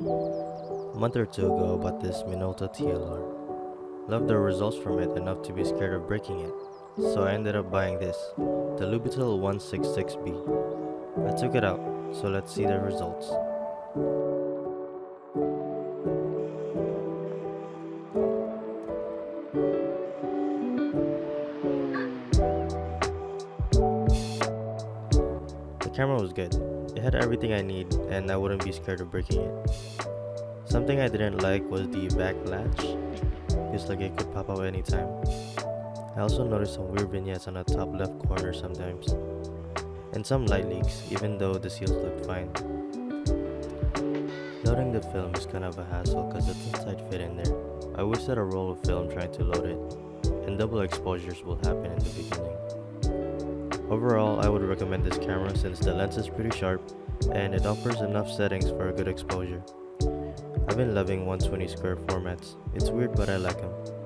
A month or two ago I bought this Minolta TLR. Loved the results from it enough to be scared of breaking it, so I ended up buying this, the Lubitel 166B. I took it out, so let's see the results. Camera was good. It had everything I need and I wouldn't be scared of breaking it. Something I didn't like was the back latch. It's like it could pop out anytime. I also noticed some weird vignettes on the top left corner sometimes. And some light leaks even though the seals looked fine. Loading the film is kind of a hassle because a tight fit in there. I wasted a roll of film trying to load it, and double exposures will happen in the beginning. Overall, I would recommend this camera since the lens is pretty sharp and it offers enough settings for a good exposure. I've been loving 120 square formats. It's weird but I like them.